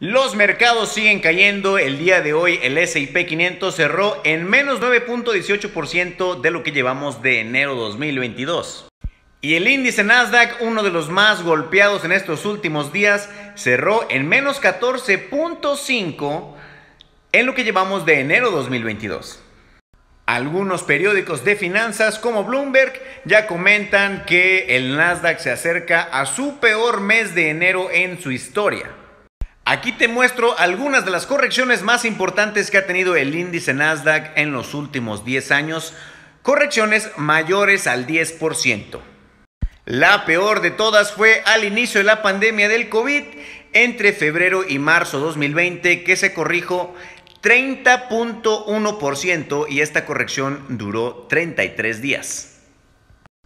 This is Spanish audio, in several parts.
Los mercados siguen cayendo. El día de hoy el SP 500 cerró en menos 9.18% de lo que llevamos de enero 2022. Y el índice Nasdaq, uno de los más golpeados en estos últimos días, cerró en menos 14.5 en lo que llevamos de enero 2022. Algunos periódicos de finanzas como Bloomberg ya comentan que el Nasdaq se acerca a su peor mes de enero en su historia. Aquí te muestro algunas de las correcciones más importantes que ha tenido el índice Nasdaq en los últimos 10 años, correcciones mayores al 10%. La peor de todas fue al inicio de la pandemia del COVID entre febrero y marzo 2020 que se corrijo 30.1% y esta corrección duró 33 días.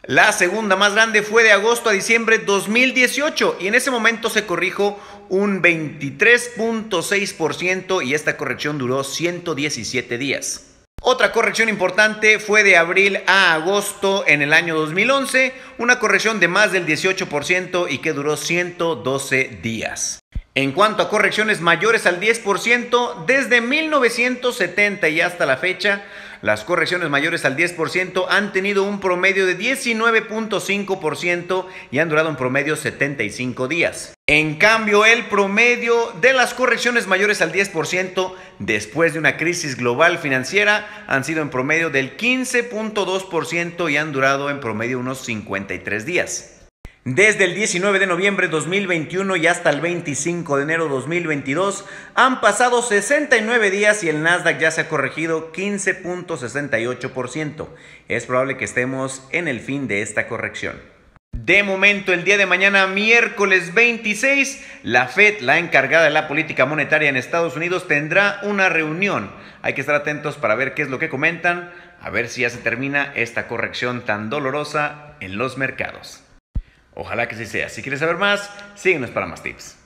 La segunda más grande fue de agosto a diciembre 2018 y en ese momento se corrijo un 23.6% y esta corrección duró 117 días. Otra corrección importante fue de abril a agosto en el año 2011, una corrección de más del 18% y que duró 112 días. En cuanto a correcciones mayores al 10%, desde 1970 y hasta la fecha, las correcciones mayores al 10% han tenido un promedio de 19.5% y han durado un promedio 75 días. En cambio, el promedio de las correcciones mayores al 10% después de una crisis global financiera han sido en promedio del 15.2% y han durado en promedio unos 53 días. Desde el 19 de noviembre de 2021 y hasta el 25 de enero de 2022 han pasado 69 días y el Nasdaq ya se ha corregido 15.68%. Es probable que estemos en el fin de esta corrección. De momento, el día de mañana, miércoles 26, la Fed, la encargada de la política monetaria en Estados Unidos, tendrá una reunión. Hay que estar atentos para ver qué es lo que comentan, a ver si ya se termina esta corrección tan dolorosa en los mercados. Ojalá que sí sea. Si quieres saber más, síguenos para más tips.